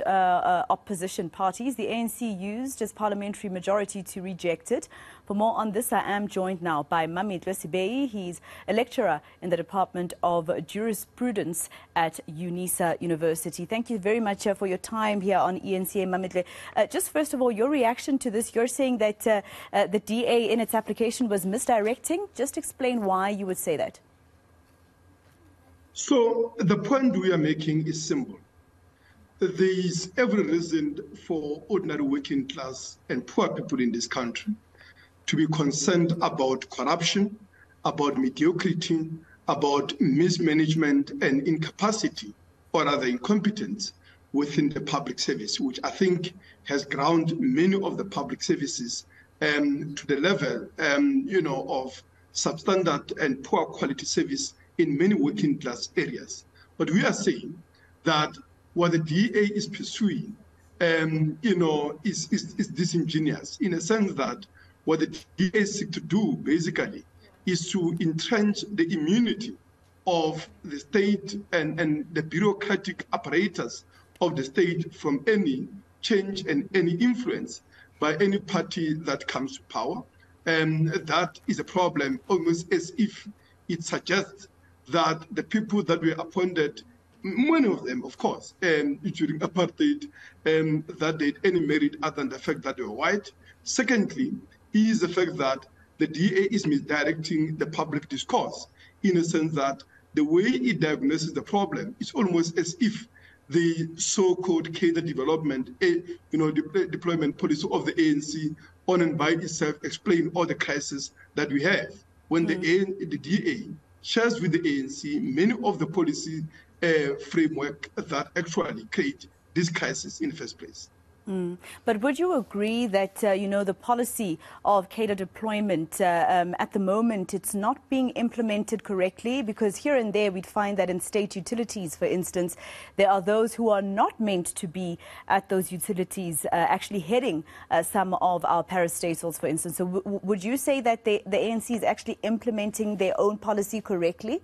uh, uh, opposition parties. The ANC used its parliamentary majority to reject it. For more on this, I am joined now by Mametlwe Sebei. He's a lecturer in the Department of Jurisprudence at UNISA University. Thank you very much uh, for your time here on ENCA Mametlwe. Uh, just first of all, your reaction to this, you're saying that uh, uh, the DA in its application was misdirecting. Just explain why you would say that. So the point we are making is simple. There is every reason for ordinary working class and poor people in this country to be concerned about corruption, about mediocrity, about mismanagement and incapacity, or rather incompetence, within the public service, which I think has ground many of the public services um, to the level, um, you know, of substandard and poor quality service in many working class areas. But we are saying that what the DA is pursuing, um, you know, is, is, is disingenuous in a sense that what the DA seek to do basically is to entrench the immunity of the state and, and the bureaucratic apparatus of the state from any change and any influence by any party that comes to power. And that is a problem, almost as if it suggests that the people that were appointed, many of them, of course, um, during apartheid, um, that they had any merit other than the fact that they were white. Secondly, is the fact that the DA is misdirecting the public discourse in a sense that the way it diagnoses the problem is almost as if the so-called cadre development, you know, de deployment policy of the ANC on and by itself explain all the crises that we have. When mm. the, the DA shares with the ANC many of the policy uh, framework that actually created this crisis in the first place. Mm. But would you agree that, uh, you know, the policy of cadre deployment uh, um, at the moment, it's not being implemented correctly? Because here and there we'd find that in state utilities, for instance, there are those who are not meant to be at those utilities uh, actually heading uh, some of our parastatals, for instance. So would you say that the ANC is actually implementing their own policy correctly?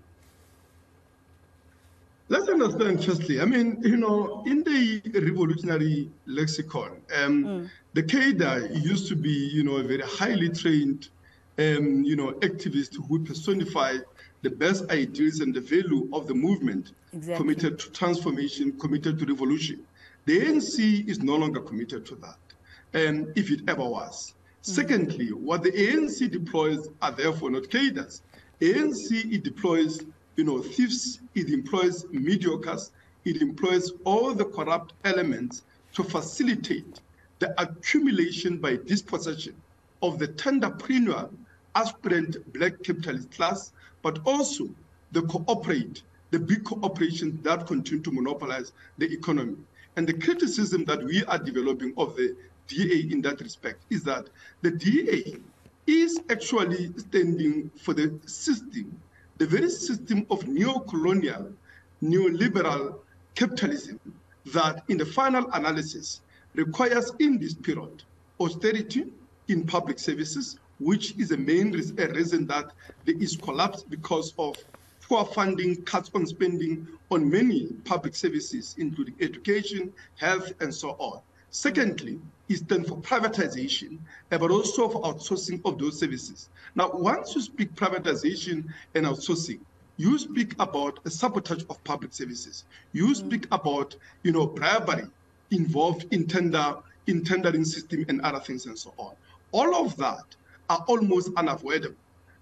Let's understand firstly, I mean, you know, in the revolutionary lexicon, um, mm. the cadre used to be, you know, a very highly trained, um, you know, activist who personified the best ideals and the value of the movement, exactly. committed to transformation, committed to revolution. The ANC is no longer committed to that, um, if it ever was. Mm. Secondly, what the ANC deploys are therefore not cadres. ANC it deploys you know, thieves, it employs mediocres, it employs all the corrupt elements to facilitate the accumulation by dispossession of the tenderpreneur, aspirant black capitalist class, but also the cooperate, the big corporations that continue to monopolize the economy. And the criticism that we are developing of the DA in that respect is that the DA is actually standing for the system the very system of neo-colonial, neoliberal capitalism that in the final analysis requires in this period austerity in public services, which is a main reason that there is collapse because of poor funding, cuts on spending on many public services, including education, health, and so on. Secondly, is done for privatization, but also for outsourcing of those services. Now, once you speak privatization and outsourcing, you speak about a sabotage of public services. You mm. speak about, you know, bribery involved in tender, in tendering system and other things and so on. All of that are almost unavoidable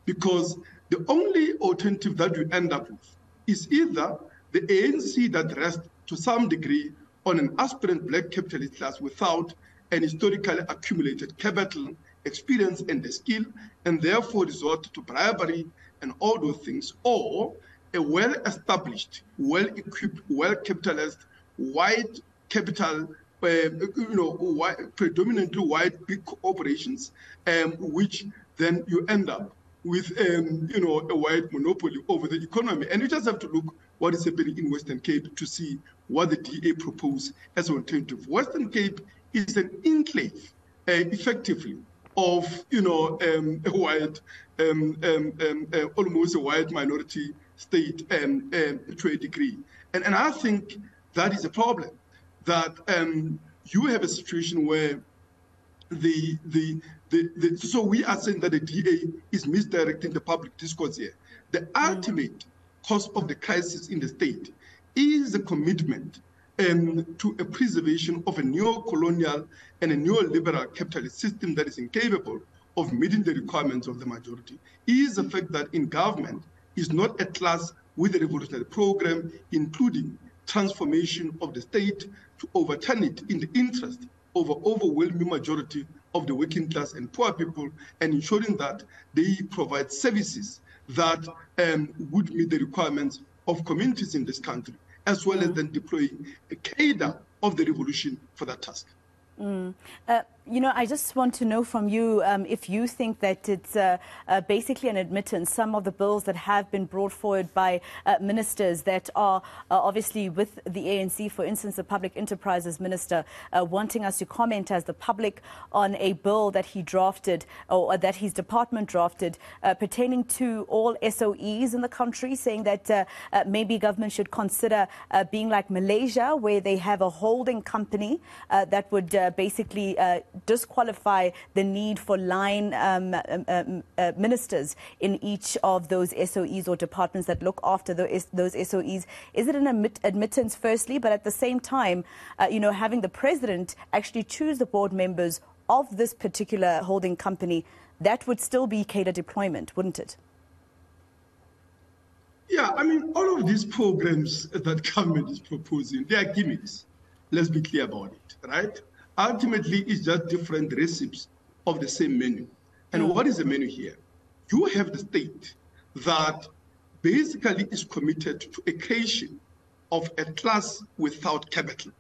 because the only alternative that you end up with is either the ANC that rests to some degree on an aspirant black capitalist class without an historically accumulated capital, experience, and the skill, and therefore resort to bribery and all those things, or a well-established, well-equipped, well-capitalized, white capital, uh, you know, white, predominantly white big corporations, um, which then you end up with, um, you know, a white monopoly over the economy. And you just have to look what is happening in Western Cape to see what the DA proposed as an alternative. Western Cape is an enclave, uh, effectively, of you know um, a white, um, um, um uh, almost a white minority state um, um, to a degree, and and I think that is a problem. that um, you have a situation where the, the, the, the, so we are saying that the DA is misdirecting the public discourse here. The ultimate cause of the crisis in the state is the commitment um, to a preservation of a neo-colonial and a neoliberal capitalist system that is incapable of meeting the requirements of the majority is the fact that in government is not a class with a revolutionary program, including transformation of the state to overturn it in the interest of an overwhelming majority of the working class and poor people and ensuring that they provide services that um, would meet the requirements of communities in this country, as well as then deploying a cadre of the revolution for that task. Mm. Uh, you know, I just want to know from you um, if you think that it's uh, uh, basically an admittance, some of the bills that have been brought forward by uh, ministers that are uh, obviously with the ANC, for instance, the Public Enterprises Minister, uh, wanting us to comment as the public on a bill that he drafted or that his department drafted pertaining to all SOEs in the country, saying that maybe government should consider being like Malaysia, where they have a holding company that would basically disqualify the need for line um, um, um uh, ministers in each of those SOEs or departments that look after those, SOEs. Is it an admit admittance, firstly, but at the same time, uh, you know, having the president actually choose the board members of this particular holding company, that would still be cadre deployment, wouldn't it? Yeah, I mean, all of these programs that government is proposing, they are gimmicks. Let's be clear about it, right? Ultimately it's just different recipes of the same menu. And mm. what is the menu here? You have the state that basically is committed to a creation of a class without capital,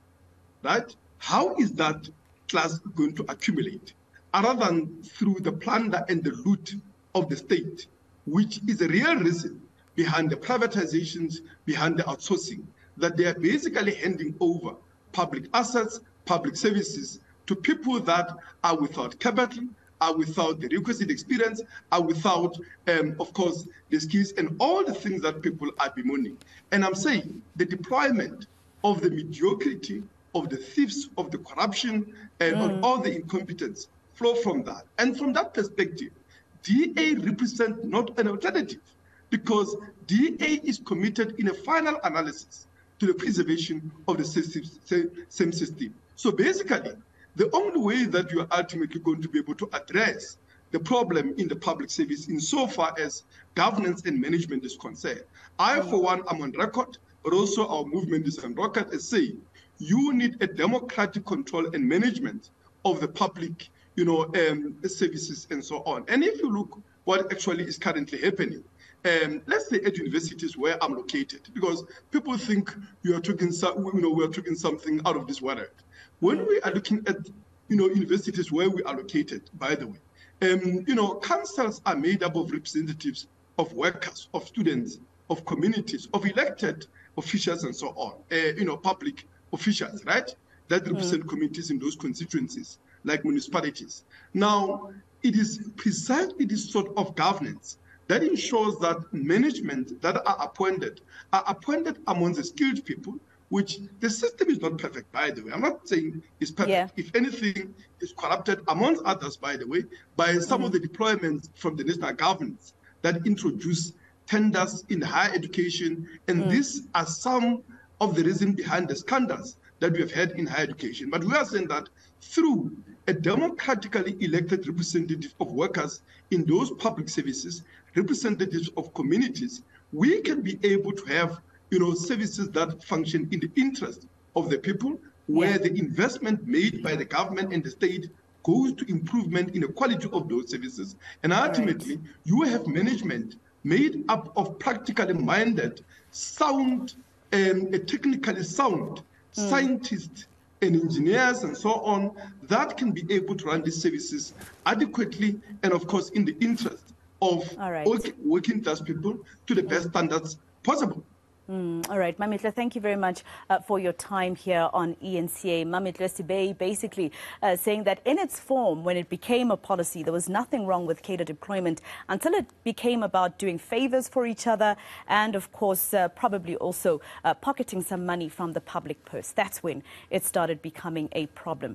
right? How is that class going to accumulate? Other than through the plunder and the loot of the state, which is the real reason behind the privatizations, behind the outsourcing, that they are basically handing over public assets public services to people that are without capital, are without the requisite experience, are without, um, of course, the skills and all the things that people are bemoaning. And I'm saying the deployment of the mediocrity, of the thieves, of the corruption, and mm. of all the incompetence flow from that. And from that perspective, DA represents not an alternative because DA is committed in a final analysis to the preservation of the same system. So basically, the only way that you are ultimately going to be able to address the problem in the public service insofar as governance and management is concerned. I, for one, am on record, but also our movement is on record as saying you need a democratic control and management of the public, you know, um, services and so on. And if you look what actually is currently happening, um, let's say at universities where I'm located, because people think you are taking, you know, we are taking something out of this world. When we are looking at, you know, universities where we are located, by the way, um, you know, councils are made up of representatives of workers, of students, of communities, of elected officials and so on, uh, you know, public officials, right? That represent mm. communities in those constituencies, like municipalities. Now, it is precisely this sort of governance that ensures that management that are appointed are appointed among the skilled people which the system is not perfect, by the way. I'm not saying it's perfect. Yeah. If anything, it's corrupted, amongst others, by the way, by some mm-hmm. of the deployments from the national governments that introduce tenders in higher education. And mm. these are some of the reason behind the scandals that we have had in higher education. But we are saying that through a democratically elected representative of workers in those public services, representatives of communities, we can be able to have you know, services that function in the interest of the people, where the investment made by the government and the state goes to improvement in the quality of those services. And ultimately, right. you have management made up of practically minded, sound, and technically sound mm. scientists and engineers and so on that can be able to run these services adequately and, of course, in the interest of right. working class people to the best standards possible. Mm, all right, Mametlwe, thank you very much uh, for your time here on ENCA. Mametlwe Sebei basically uh, saying that in its form, when it became a policy, there was nothing wrong with cadre deployment until it became about doing favors for each other and, of course, uh, probably also uh, pocketing some money from the public purse. That's when it started becoming a problem.